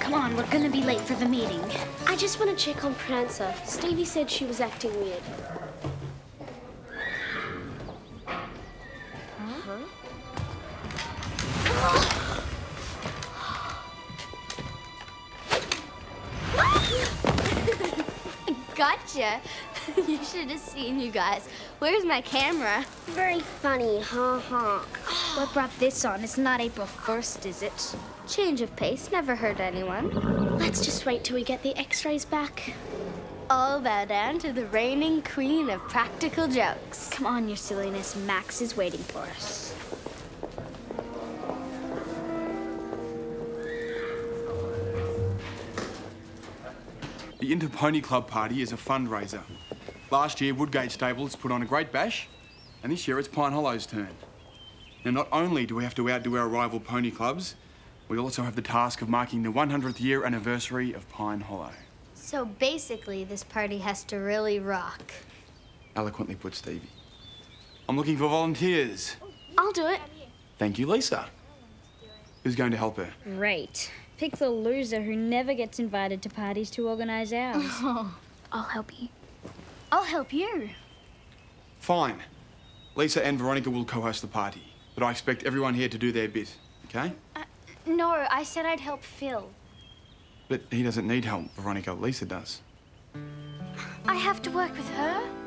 Come on, we're gonna be late for the meeting. I just want to check on Prancer. Stevie said she was acting weird. Gotcha. you should have seen you guys. Where's my camera? Very funny, ha ha. What brought this on? It's not April 1st, is it? Change of pace never hurt anyone. Let's just wait till we get the x-rays back. All bow down to the reigning queen of practical jokes. Come on, your silliness. Max is waiting for us. The Inter Pony Club party is a fundraiser. Last year, Woodgate Stables put on a great bash, and this year it's Pine Hollow's turn. Now, not only do we have to outdo our rival pony clubs, we also have the task of marking the 100th year anniversary of Pine Hollow. So basically, this party has to really rock. Eloquently put, Stevie. I'm looking for volunteers. I'll do it. Thank you, Lisa. Who's going to help her? Great. Pick the loser who never gets invited to parties to organize ours. Oh, I'll help you. I'll help you. Fine. Lisa and Veronica will co-host the party, but I expect everyone here to do their bit, okay? Uh, No, I said I'd help Phil. But he doesn't need help, Veronica. Lisa does. I have to work with her.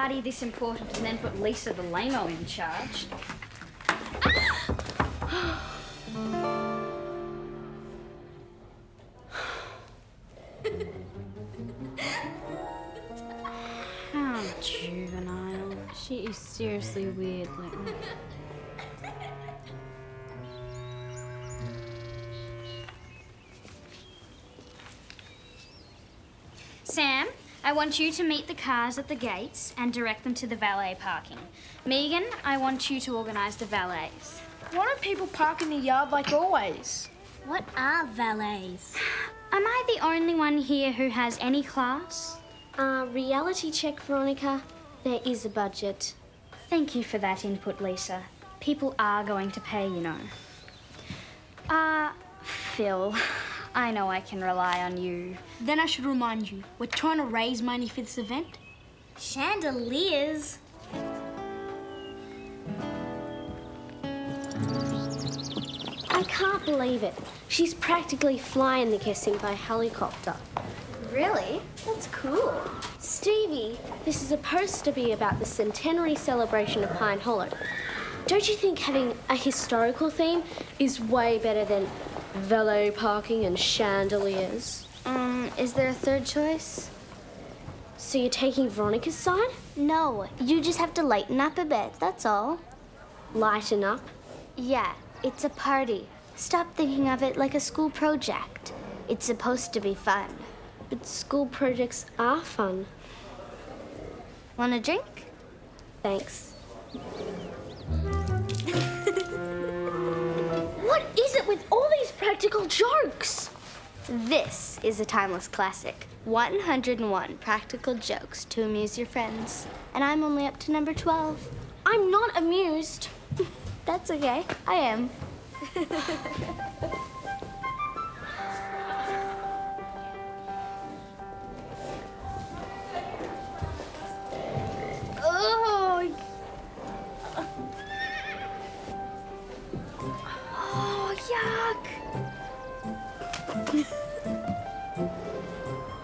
Party this important and then put Lisa the lamo in charge. Ah! How juvenile. She is seriously weird. I want you to meet the cars at the gates and direct them to the valet parking. Megan, I want you to organise the valets. Why don't people park in the yard like always? What are valets? Am I the only one here who has any class? Uh, reality check, Veronica. There is a budget. Thank you for that input, Lisa. People are going to pay, you know. Uh, Phil, I know I can rely on you. Then I should remind you, we're trying to raise money for this event. Chandeliers. I can't believe it. She's practically flying the kissing by helicopter. Really? That's cool. Stevie, this is supposed to be about the centenary celebration of Pine Hollow. Don't you think having a historical theme is way better than valet parking and chandeliers? Um, is there a third choice? So you're taking Veronica's side? No, you just have to lighten up a bit, that's all. Lighten up. Yeah, it's a party. Stop thinking of it like a school project. It's supposed to be fun. But school projects are fun. Want a drink? Thanks. What is it with all these practical jokes? This is a timeless classic 101 practical jokes to amuse your friends. And I'm only up to number 12. I'm not amused. That's okay, I am.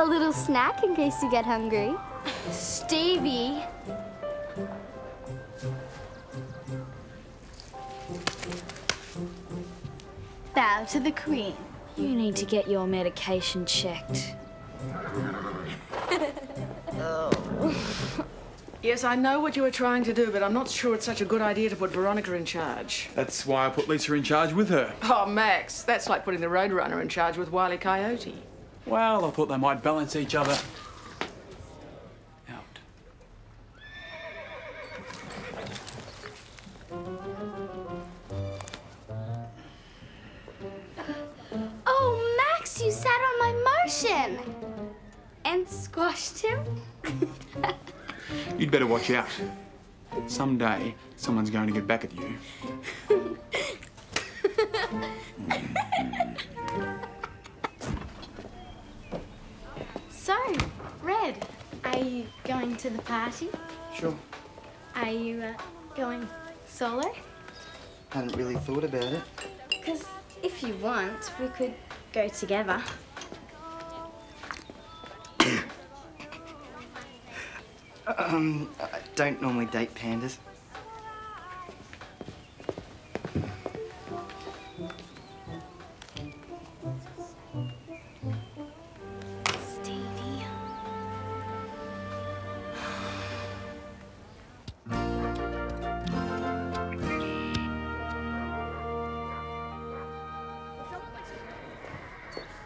little snack in case you get hungry. Stevie. Bow to the queen. You need to get your medication checked. Oh. Yes, I know what you were trying to do, but I'm not sure it's such a good idea to put Veronica in charge. That's why I put Lisa in charge with her. Oh, Max, that's like putting the Roadrunner in charge with Wile E. Coyote. Well, I thought they might balance each other out. Oh, Max, you sat on my motion and squashed him. You'd better watch out. Someday, someone's going to get back at you. to the party? Sure. Are you uh, going solo? Hadn't really thought about it. Because if you want, we could go together. Um, I don't normally date pandas.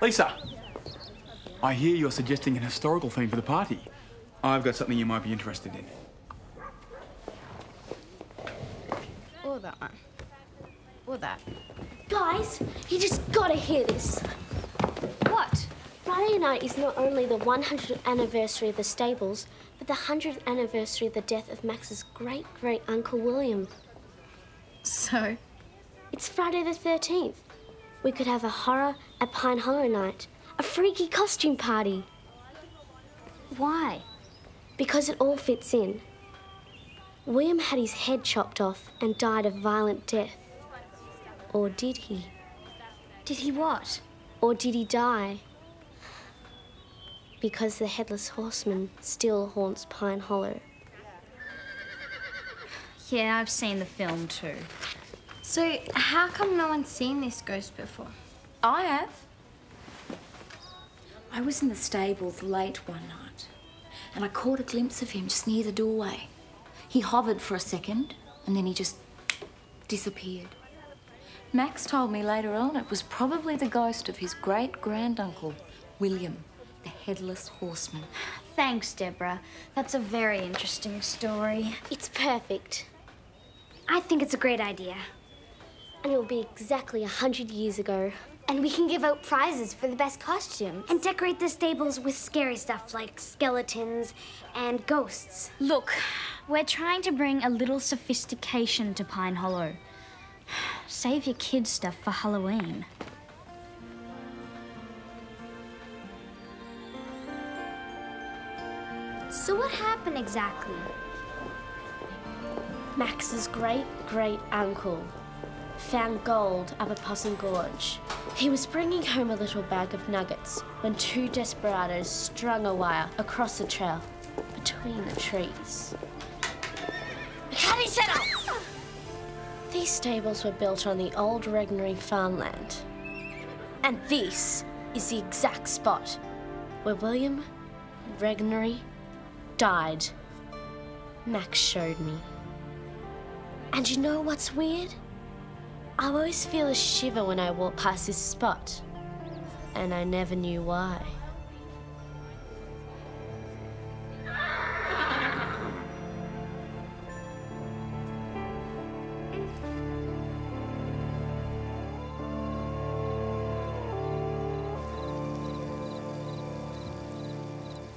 Lisa, I hear you're suggesting an historical theme for the party. I've got something you might be interested in. Or that one. Or that. Guys, you just gotta hear this. What? Friday night is not only the 100th anniversary of the stables, but the 100th anniversary of the death of Max's great great uncle William. So, It's Friday the 13th. We could have a horror at Pine Hollow night, a freaky costume party, why? because it all fits in. William had his head chopped off and died a violent death. Or did he? Did he what? Or did he die? Because the headless horseman still haunts Pine Hollow. Yeah, I've seen the film too. So, how come no one's seen this ghost before? I have. I was in the stables late one night and I caught a glimpse of him just near the doorway. He hovered for a second and then he just disappeared. Max told me later on it was probably the ghost of his great granduncle, William, the headless horseman. Thanks, Deborah. That's a very interesting story. It's perfect. I think it's a great idea. And it will be exactly a hundred years ago. And we can give out prizes for the best costume. And decorate the stables with scary stuff like skeletons and ghosts. Look, we're trying to bring a little sophistication to Pine Hollow. Save your kids' stuff for Halloween. So what happened exactly? Max's great great uncle found gold up at Possum Gorge. He was bringing home a little bag of nuggets when two desperados strung a wire across the trail between the trees. Cutting set up! These stables were built on the old Regnery farmland. And this is the exact spot where William Regnery died. Max showed me. And you know what's weird? I always feel a shiver when I walk past this spot. And I never knew why.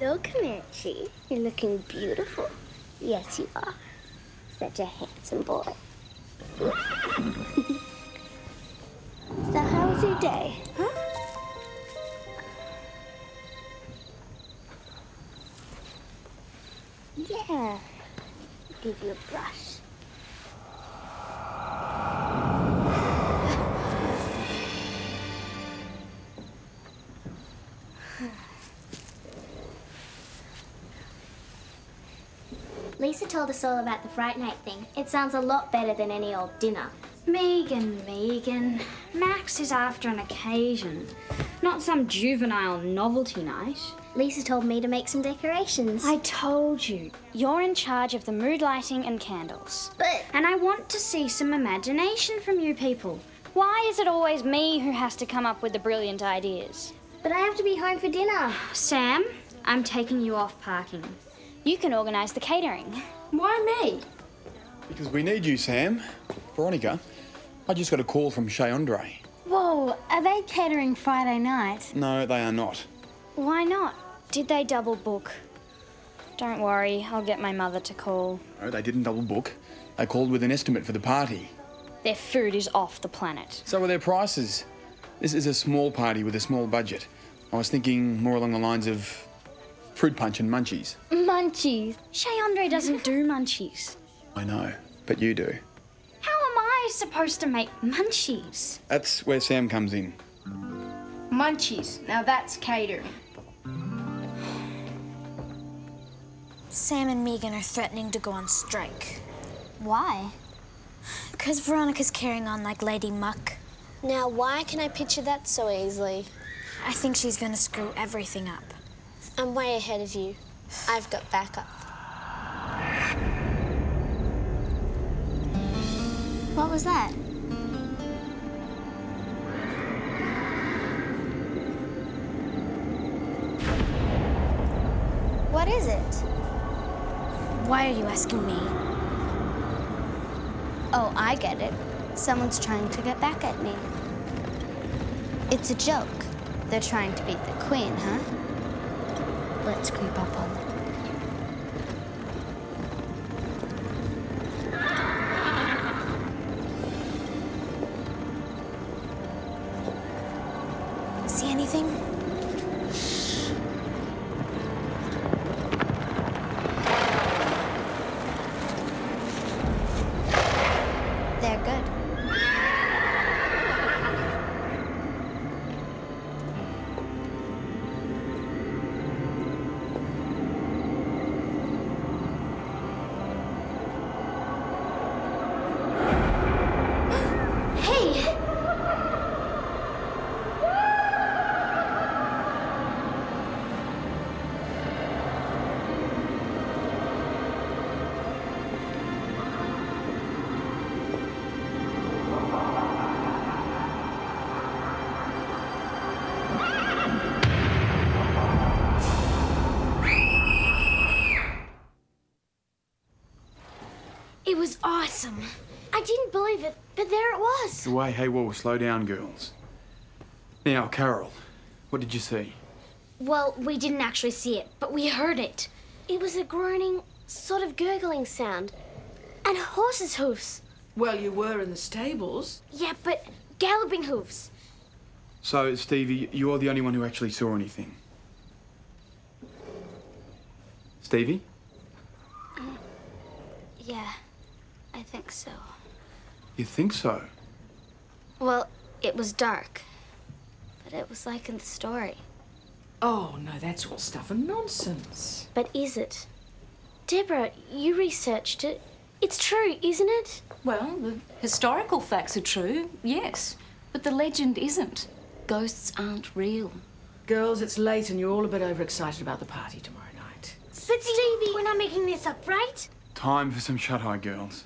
Look, Comanche. you're looking beautiful. Yes, you are. Such a handsome boy. your day? Huh? Yeah. Give you a brush. Lisa told us all about the Fright Night thing. It sounds a lot better than any old dinner. Megan, Megan. Max is after an occasion, not some juvenile novelty night. Lisa told me to make some decorations. I told you, you're in charge of the mood lighting and candles. But- And I want to see some imagination from you people. Why is it always me who has to come up with the brilliant ideas? But I have to be home for dinner. Sam, I'm taking you off parking. You can organise the catering. Why me? Because we need you, Sam. Veronica, I just got a call from Chez Andre. Whoa, are they catering Friday night? No, they are not. Why not? Did they double book? Don't worry, I'll get my mother to call. No, they didn't double book. They called with an estimate for the party. Their food is off the planet. So are their prices. This is a small party with a small budget. I was thinking more along the lines of fruit punch and munchies. Munchies. Chez Andre doesn't do munchies. I know, but you do. How am I supposed to make munchies? That's where Sam comes in. Munchies. Now that's catering. Sam and Megan are threatening to go on strike. Why? Because Veronica's carrying on like Lady Muck. Now, why can I picture that so easily? I think she's gonna screw everything up. I'm way ahead of you. I've got backup. What was that? What is it? Why are you asking me? Oh, I get it. Someone's trying to get back at me. It's a joke. They're trying to beat the queen, huh? Let's creep up awesome. I didn't believe it, but there it was. The Way, hey, whoa, slow down, girls. Now, Carole, what did you see? Well, we didn't actually see it, but we heard it. It was a groaning, sort of gurgling sound. And horses' hoofs. Well, you were in the stables. Yeah, but galloping hoofs. So, Stevie, you're the only one who actually saw anything. Stevie? Mm, yeah, I think so. You think so? Well, it was dark. But it was like in the story. Oh, no, that's all stuff and nonsense. But is it? Deborah, you researched it. It's true, isn't it? Well, the historical facts are true, yes. But the legend isn't. Ghosts aren't real. Girls, it's late and you're all a bit overexcited about the party tomorrow night. But Stevie, we're not making this up, right? Time for some shut eye, girls.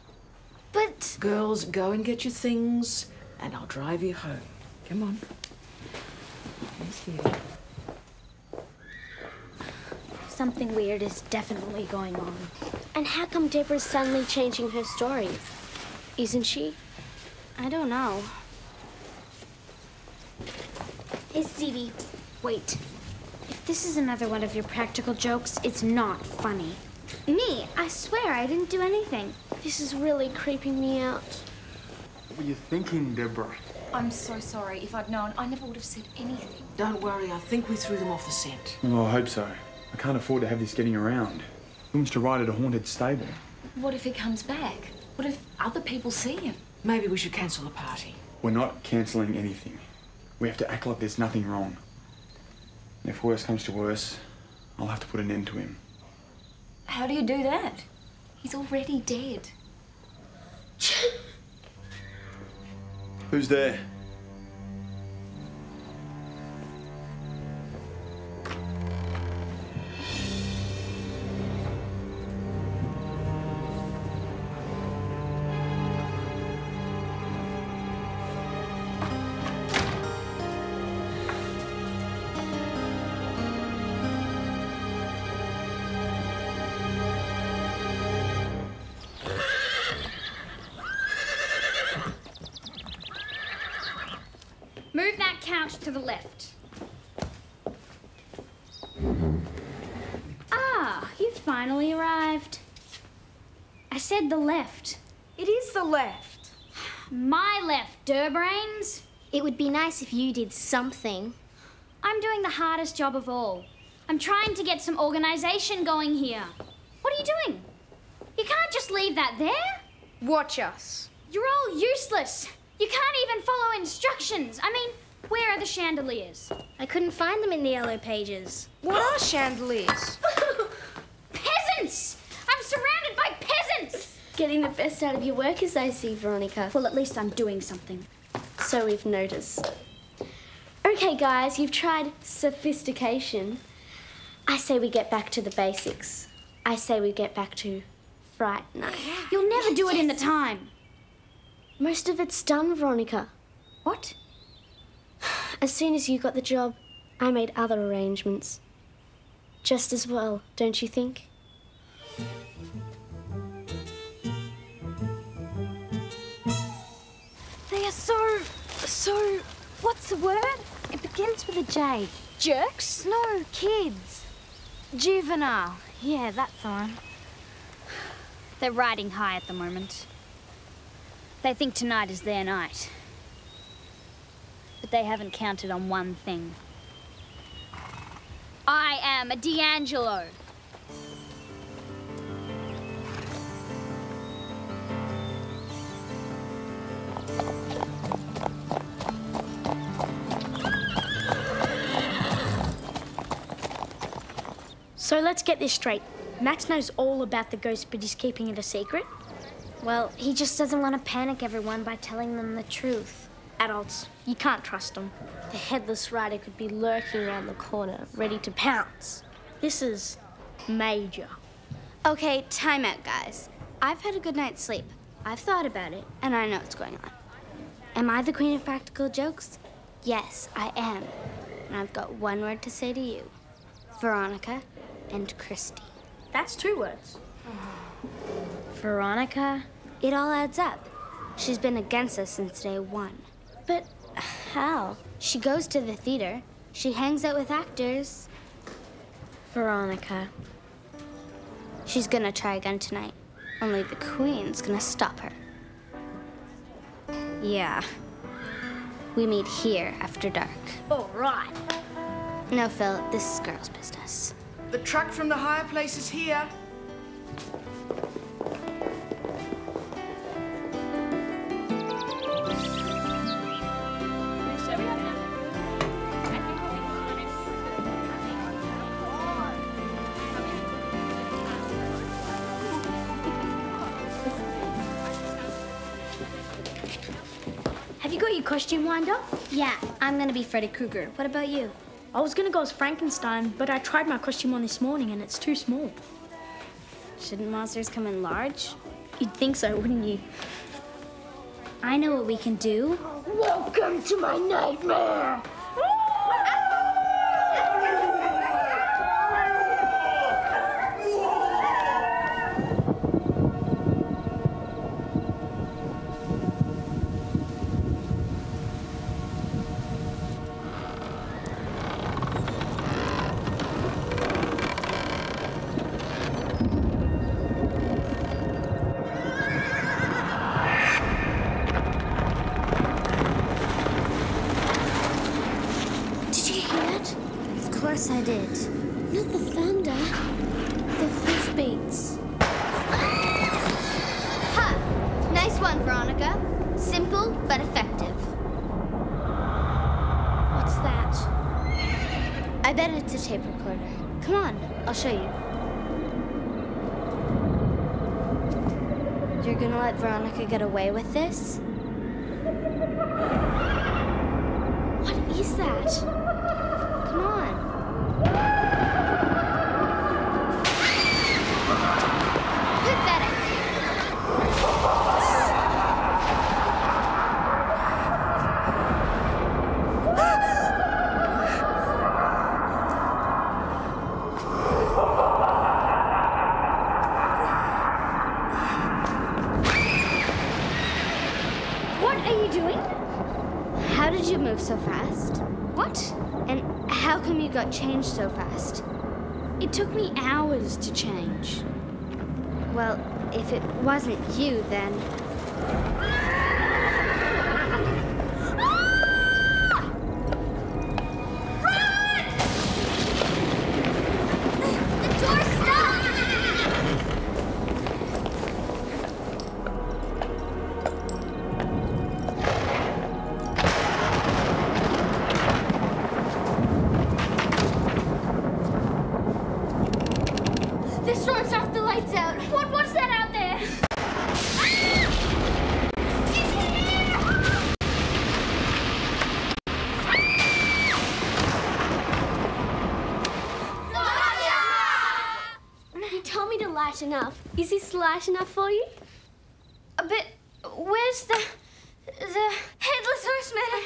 But Girls, go and get your things and I'll drive you home. Come on. Yes, dear. Something weird is definitely going on. And how come Deborah's suddenly changing her story? Isn't she? I don't know. hey, Stevie, wait. If this is another one of your practical jokes, it's not funny. Me, I swear I didn't do anything. This is really creeping me out. What were you thinking, Deborah? I'm so sorry. If I'd known, I never would have said anything. Don't worry, I think we threw them off the scent. Well, I hope so. I can't afford to have this getting around. Who wants to ride at a haunted stable? What if he comes back? What if other people see him? Maybe we should cancel the party. We're not cancelling anything. We have to act like there's nothing wrong. And if worse comes to worse, I'll have to put an end to him. How do you do that? He's already dead. Who's there? Left. Ah, you finally arrived. I said the left. It is the left. My left, Durbrains. It would be nice if you did something. I'm doing the hardest job of all. I'm trying to get some organisation going here. What are you doing? You can't just leave that there. Watch us. You're all useless. You can't even follow instructions. I mean, where are the chandeliers? I couldn't find them in the yellow pages. What are chandeliers? Peasants! I'm surrounded by peasants! Getting the best out of your workers, I see, Veronica. Well, at least I'm doing something. So we've noticed. Okay, guys, you've tried sophistication. I say we get back to the basics. I say we get back to Fright Night. You'll never do it in the time. Most of it's done, Veronica. What? As soon as you got the job, I made other arrangements. Just as well, don't you think? They are so, so. What's the word? It begins with a J. Jerks? No, kids. Juvenile. Yeah, that's the one. They're riding high at the moment. They think tonight is their night. But they haven't counted on one thing. I am a diAngelo. So let's get this straight. Max knows all about the ghost, but he's keeping it a secret? Well, he just doesn't want to panic everyone by telling them the truth. Adults, you can't trust them. The headless rider could be lurking around the corner, ready to pounce. This is major. Okay, time out, guys. I've had a good night's sleep. I've thought about it, and I know what's going on. Am I the queen of practical jokes? Yes, I am. And I've got one word to say to you Veronica and Christy. That's two words. Veronica? It all adds up. She's been against us since day one. But how? She goes to the theater, she hangs out with actors. Veronica. She's gonna try again tonight. Only the queen's gonna stop her. Yeah. We meet here after dark. All right. No, Phil, this is girls' business. The truck from the hire place is here. Your costume lined up? Yeah, I'm gonna be Freddy Krueger. What about you? I was gonna go as Frankenstein, but I tried my costume on this morning and it's too small. Shouldn't monsters come in large? You'd think so, wouldn't you? I know what we can do. Welcome to my nightmare! Let Veronica get away with this? It took me hours to change. Well, if it wasn't you, then. Me to lighten up. Is this light enough for you? But where's the the headless horseman?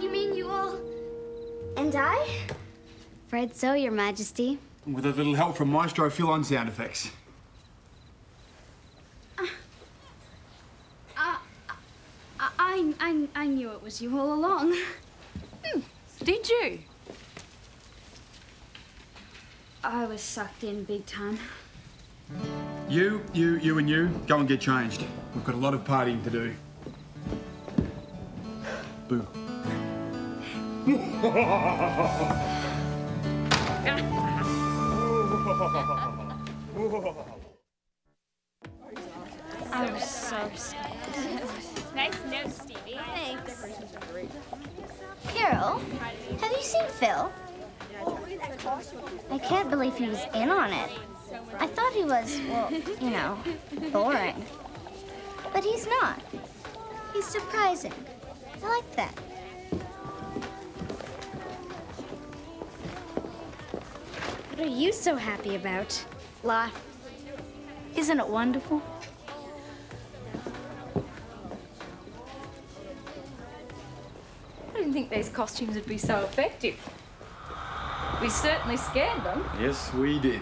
You mean you all? And I? Fred So, Your Majesty. With a little help from Maestro Phil on sound effects. Uh, I, I, I, I knew it was you all along. Did you? I was sucked in big time. You, you, you, and you, go and get changed. We've got a lot of partying to do. Boo. I was so sad. Nice note, Stevie. Thanks. Carole, have you seen Phil? I can't believe he was in on it. I thought he was, well, you know, boring. But he's not. He's surprising. I like that. What are you so happy about? Life. Isn't it wonderful? Think these costumes would be so effective. We certainly scared them. Yes, we did.